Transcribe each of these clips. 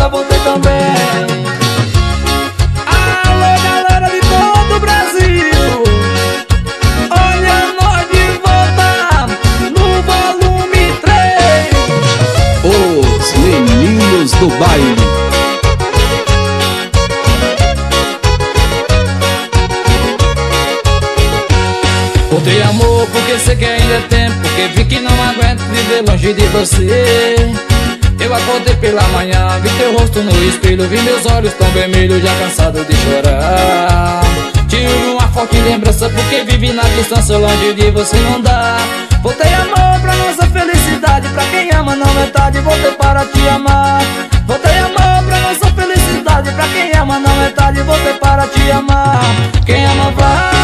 volta, voltei também. Alô galera de todo o Brasil. Olha nós de volta no volume 3 Os meninos do baile. Voltei amor porque sei que ainda é tempo Porque vi que não aguento viver longe de você Eu acordei pela manhã, vi teu rosto no espelho Vi meus olhos tão vermelhos, já cansado de chorar. Tive uma forte lembrança porque vivi na distância Longe de você não dá Voltei amor pra nossa felicidade Pra quem ama não é tarde, voltei para te amar. Voltei amor pra nossa felicidade Pra quem ama não é tarde, voltei para te amar. Quem ama vai,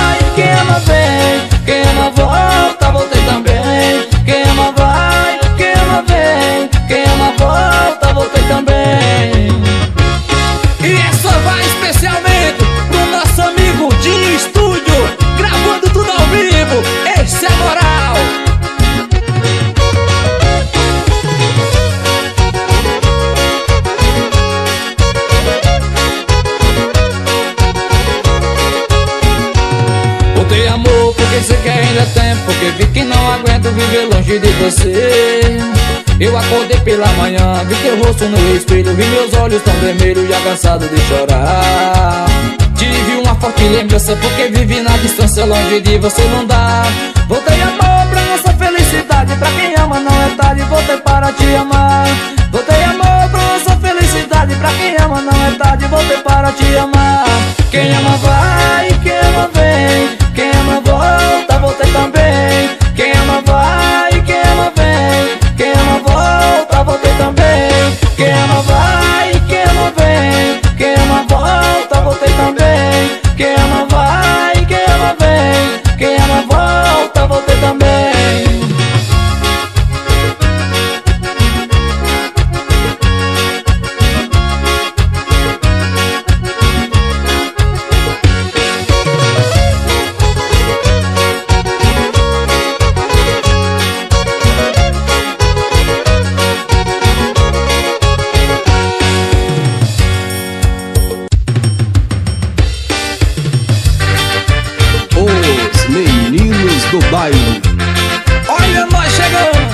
espelho Vi meus olhos tão vermelhos, já cansado de chorar. Tive uma forte lembrança porque vivi na distância Longe de você não dá. Voltei amor pra nossa felicidade Pra quem ama não é tarde, voltei para te amar. Voltei amor pra nossa felicidade Pra quem ama não é tarde, voltei para te amar. Quem ama vai, do baile Olha nós chegando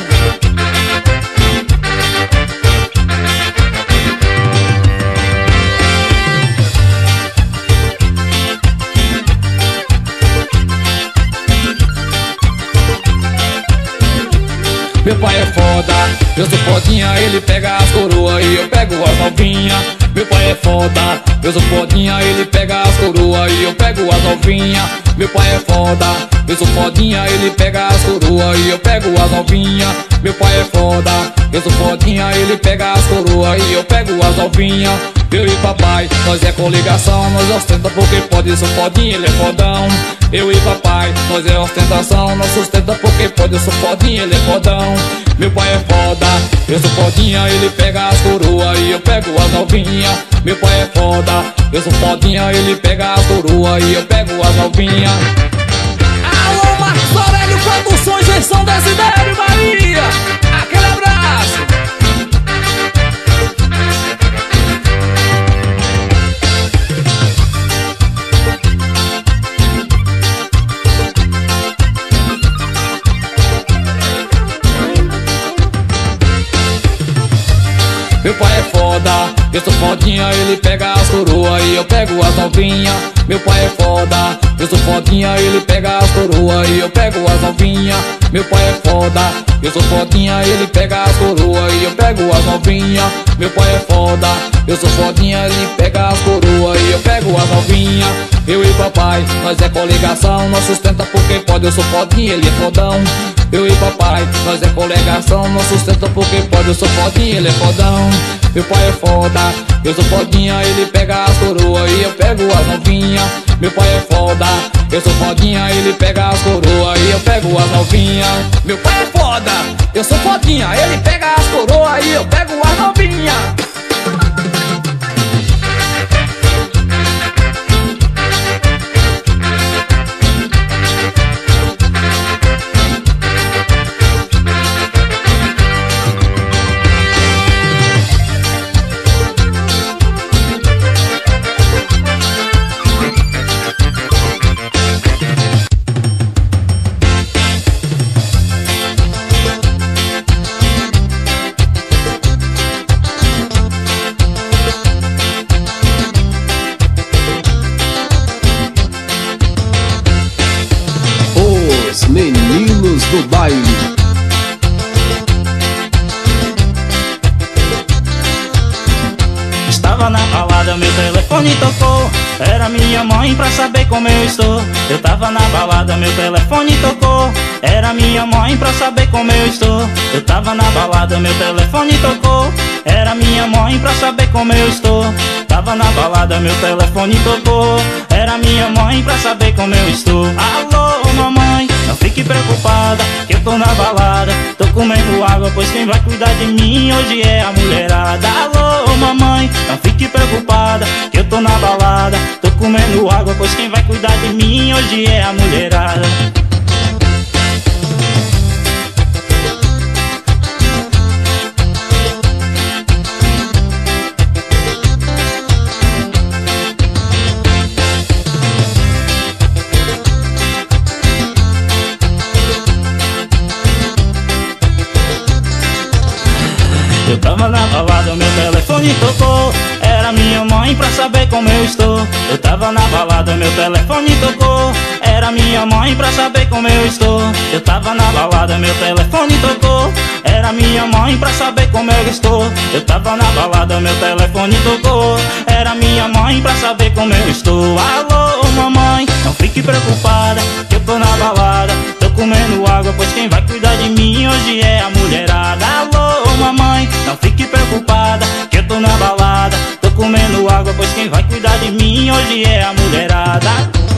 Meu pai é foda, eu sou fodinha, ele pega as coroas e eu pego as novinha. Meu pai é foda, eu sou fodinha, ele pega as coroas e eu pego as novinha. Meu pai é foda, eu sou fodinha, ele pega as coroas e eu pego as novinha. Meu pai é foda, eu sou fodinha, ele pega as coroas e eu pego as novinha. Eu e papai, nós é coligação, nós ostenta porque pode, sou fodinha, ele é fodão. Eu e papai, nós é ostentação, nós sustenta porque pode, eu sou fodinha, ele é fodão. Meu pai é foda, eu sou fodinha, ele pega as coroas e eu pego as novinha. Meu pai é foda, eu sou fodinha, ele pega as coroas e eu pego as novinha. Alô, Marcos Aurélio Produções em São Desidério, Bahia. Aquele abraço. Meu pai é foda, eu sou fodinha, ele pega as coroas e eu pego as novinha. Meu pai é foda, eu sou fodinha, ele pega as coroas e eu pego as novinha. Meu pai é foda, eu sou fodinha, ele pega as coroas e eu pego as novinha. Meu pai é foda, eu sou fodinha, ele pega as coroas e eu pego as novinha. Eu e papai, nós é coligação, nós sustenta porque pode, eu sou fodinha, ele é fodão. Eu e papai, nós é coligação, nós sustenta porque pode, eu sou fodinha, ele é fodão. Meu pai é foda, eu sou fodinha, ele pega as coroas e eu pego as novinha. Meu pai é foda, eu sou fodinha, ele pega as coroas e eu pego as novinha. Meu pai é foda, eu sou fodinha, ele pega as coroas e eu pego as novinha. Do baile. Estava na balada, meu telefone tocou. Era minha mãe pra saber como eu estou. Eu tava na balada, meu telefone tocou. Era minha mãe pra saber como eu estou. Eu tava na balada, meu telefone tocou. Era minha mãe pra saber como eu estou. Tava na balada, meu telefone tocou. Era minha mãe pra saber como eu estou. Alô, fique preocupada Que eu tô na balada. Tô comendo água, pois quem vai cuidar de mim Hoje é a mulherada. Alô, mamãe, não fique preocupada Que eu tô na balada. Tô comendo água, pois quem vai cuidar de mim Hoje é a mulherada tava na balada, meu telefone tocou. Era minha mãe pra saber como eu estou. Eu tava na balada, meu telefone tocou. Era minha mãe pra saber como eu estou. Eu tava na balada, meu telefone tocou. Era minha mãe pra saber como eu estou. Eu tava na balada, meu telefone tocou. Era minha mãe pra saber como eu estou. Alô, mamãe, não fique preocupada Que eu tô na balada. Tô comendo água, pois quem vai cuidar de mim Hoje é a mulherada. Alô, mamãe, não fique preocupada Que eu tô na balada. Tô comendo água, pois quem vai cuidar de mim Hoje é a mulherada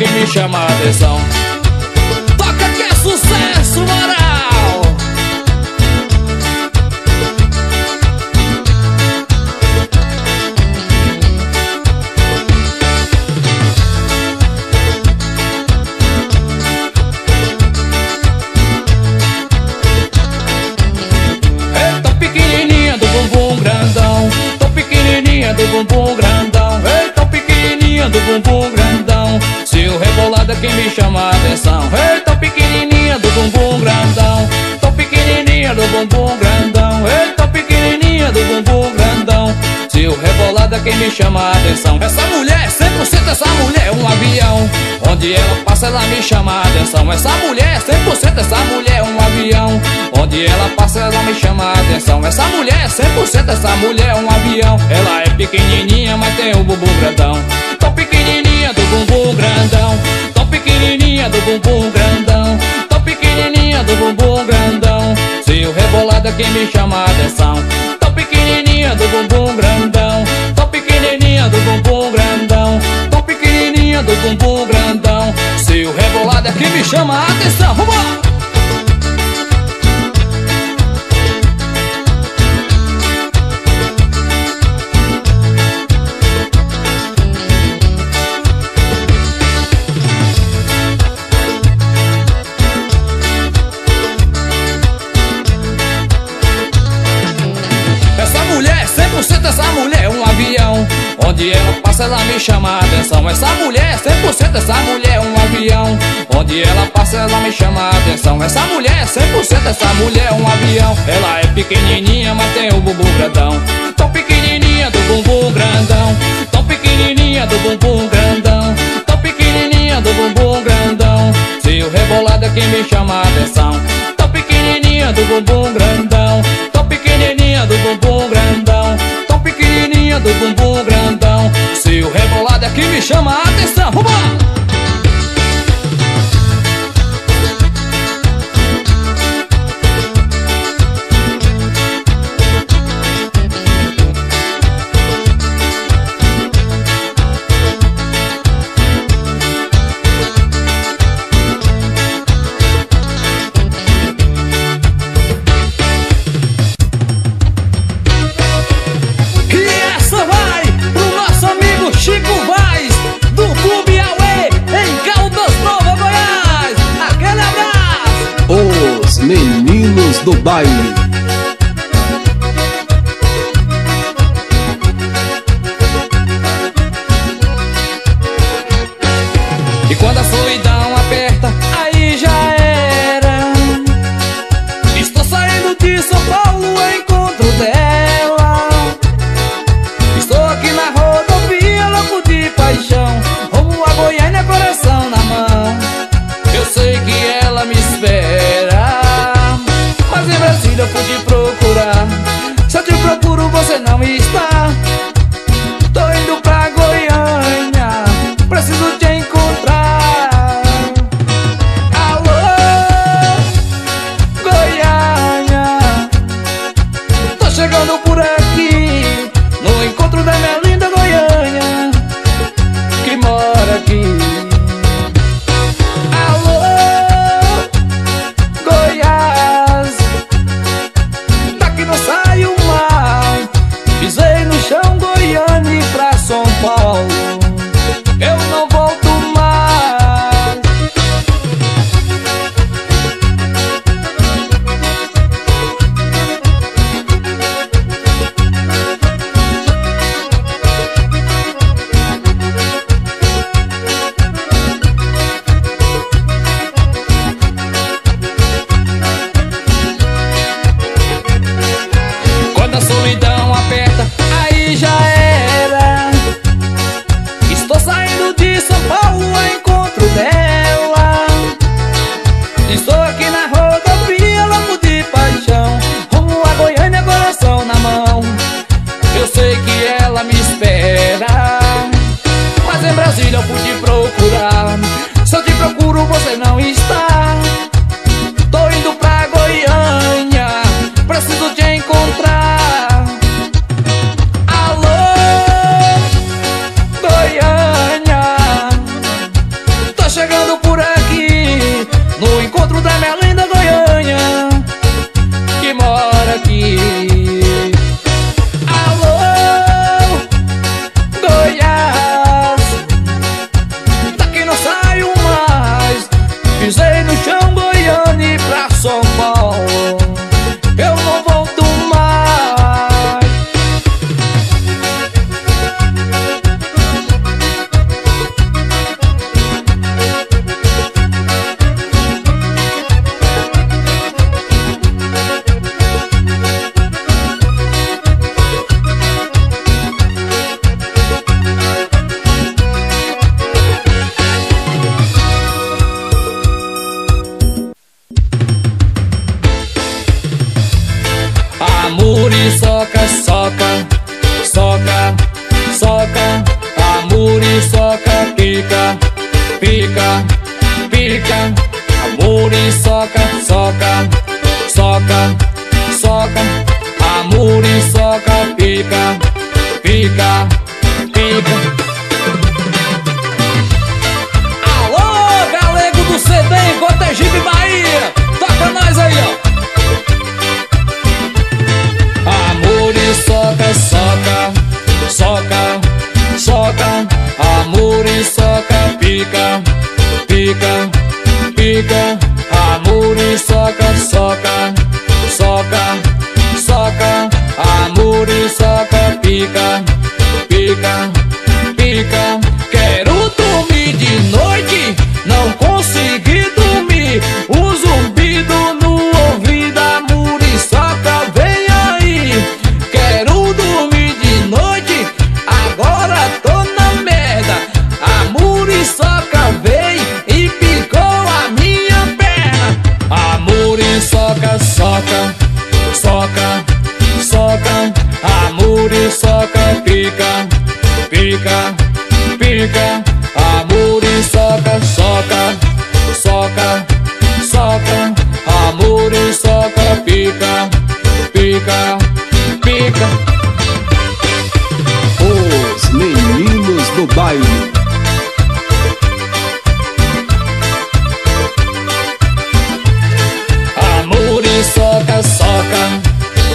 quem me chama a atenção me chama a atenção. Essa mulher, 100% essa mulher é um avião. Onde ela passa ela me chama a atenção. Essa mulher, 100% essa mulher é um avião. Onde ela passa ela me chama a atenção. Essa mulher, 100% essa mulher é um avião. Ela é pequenininha, mas tem um bumbum grandão. Tô pequenininha do bumbum grandão. Tô pequenininha do bumbum grandão. Tô pequenininha do bumbum grandão. Se o rebolado é quem me chama a atenção. Tô pequenininha do bumbum grandão pequenininha do bumbum grandão. Tô pequenininha do bumbum grandão. Se o rebolado é quem me chama a atenção. Vambora! Onde ela passa ela me chama a atenção. Essa mulher, 100% essa mulher é um avião. Onde ela passa ela me chama a atenção. Essa mulher, 100% essa mulher é um avião. Ela é pequenininha, mas tem o bumbum grandão. Tão pequenininha do bumbum grandão. Tão pequenininha do bumbum grandão. Tão pequenininha do bumbum grandão. Se o rebolado é quem me chama a atenção. Tão pequenininha do bumbum grandão. Tão pequenininha do bumbum grandão. Tão pequenininha do bumbum que me chama a atenção. Vamos lá! do baile. por isso Seca. Os meninos do baile. Amor e soca, soca,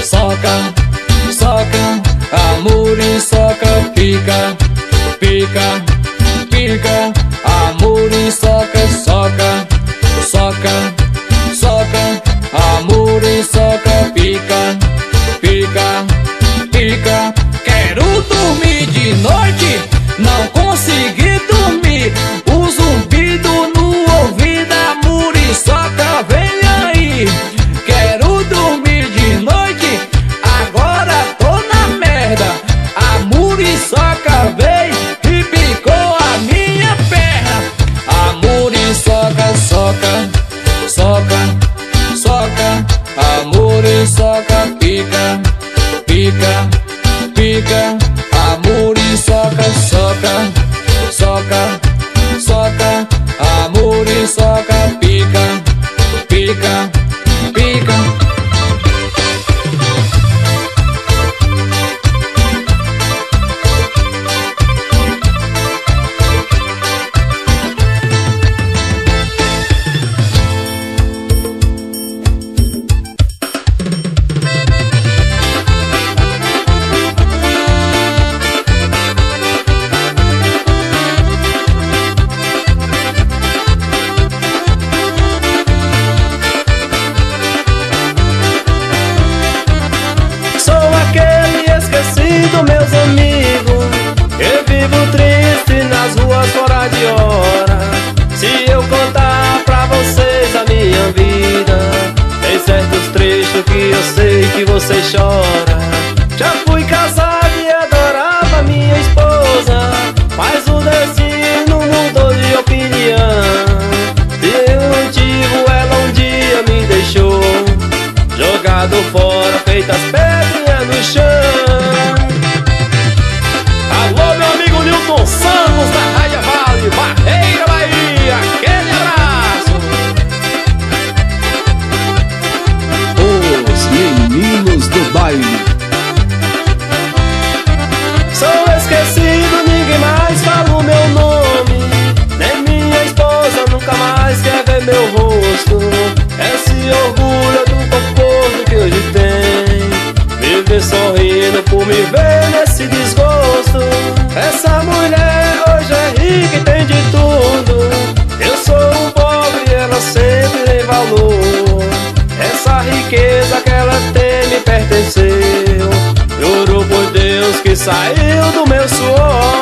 soca, soca. Amor e soca, pica, pica, pica. conversation Essa mulher hoje é rica e tem de tudo. Eu sou um pobre e ela sempre tem valor. Essa riqueza que ela tem me pertenceu. Juro por Deus que saiu do meu suor.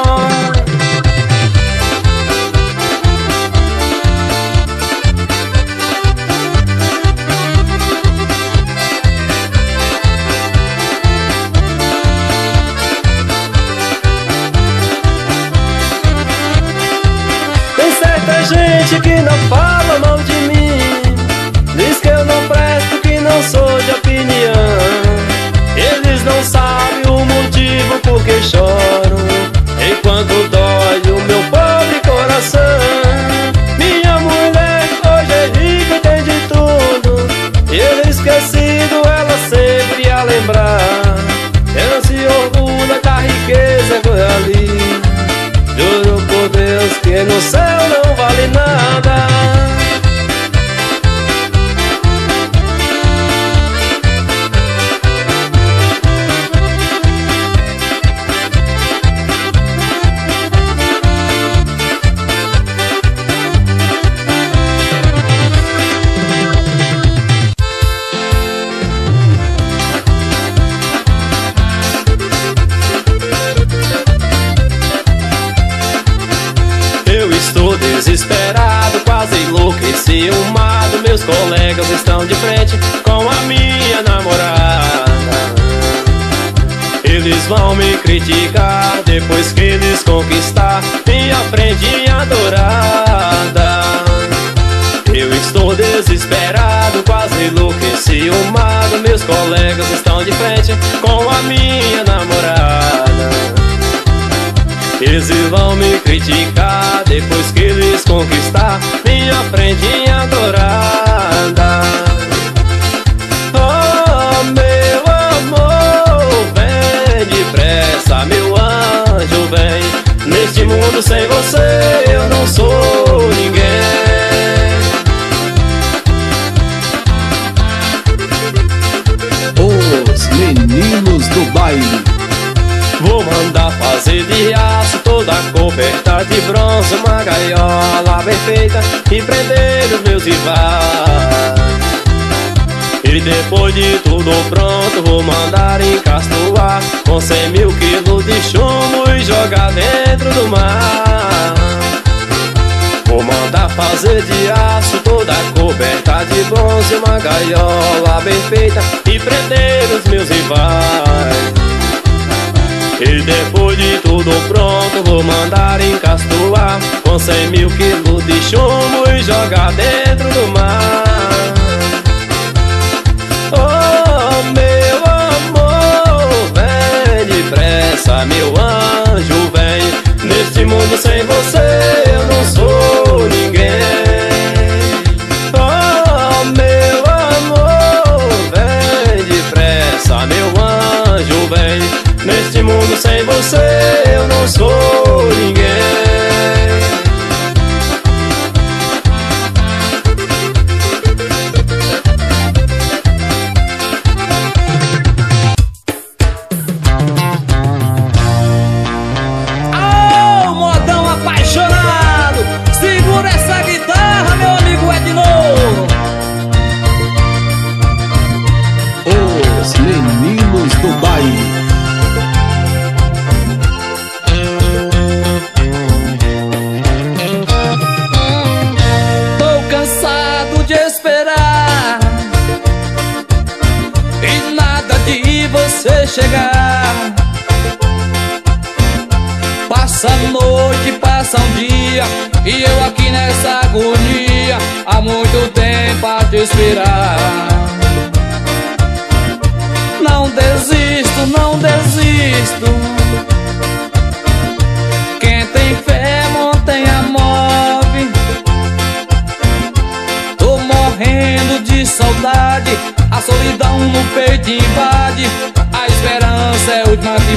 Enlouquecido, Meus colegas estão de frente com a minha namorada eles vão me criticar depois que eles conquistar minha prendinha adorada. Oh, meu amor, vem depressa, meu anjo, vem. Neste mundo sem você eu não sou ninguém. Fazer de aço toda coberta de bronze Uma gaiola bem feita e prender os meus rivais. E depois de tudo pronto vou mandar encastoar Com cem mil quilos de chumbo e jogar dentro do mar. Vou mandar fazer de aço toda coberta de bronze Uma gaiola bem feita e prender os meus rivais de tudo pronto vou mandar encastoar Com cem mil quilos de chumbo e jogar dentro do mar. Oh meu amor, vem depressa meu anjo, vem. Neste mundo sem você eu não sou ninguém. Oh meu amor, vem depressa meu anjo, vem Neste mundo sem você eu não sou ninguém saudade. A solidão no peito invade. A esperança é o última que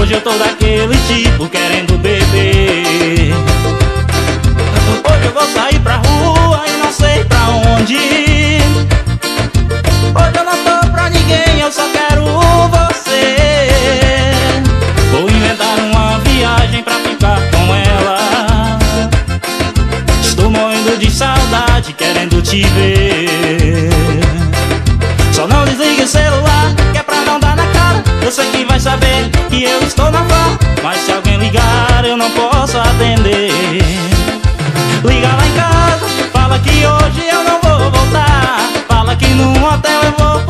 Hoje eu tô daquele tipo querendo beber. Hoje eu vou sair pra rua e não sei pra onde Hoje eu não tô pra ninguém, eu só quero você. Vou inventar uma viagem pra ficar com ela. Estou morrendo de saudade, querendo te ver. Só não desligue o celular vai saber que eu estou na farra Mas se alguém ligar, eu não posso atender. Liga lá em casa, fala que hoje eu não vou voltar. Fala que num hotel eu vou